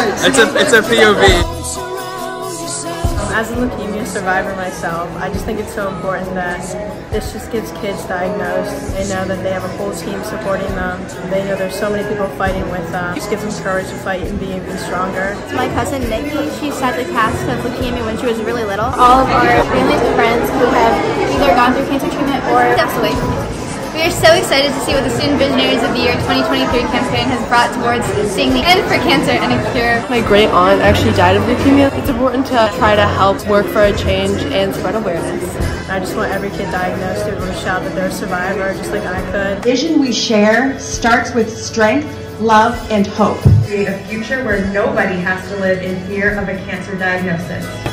It's a it's a POV. As a leukemia survivor myself, I just think it's so important that this just gives kids diagnosed. They know that they have a whole team supporting them. They know there's so many people fighting with them. It just gives them courage to fight and be even stronger. My cousin Nikki, she sadly passed of leukemia when she was really little. All of our families and friends who have either gone through cancer treatment or steps away from cancer. We are so excited to see what the Student Visionaries of the Year 2023 campaign has brought towards seeing the end for cancer and a cure. My great aunt actually died of leukemia. It's important to try to help work for a change and spread awareness. I just want every kid diagnosed to be able to shout that they're a survivor just like I could. vision we share starts with strength, love, and hope. create a future where nobody has to live in fear of a cancer diagnosis.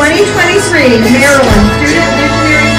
Twenty twenty three Maryland Student Visionary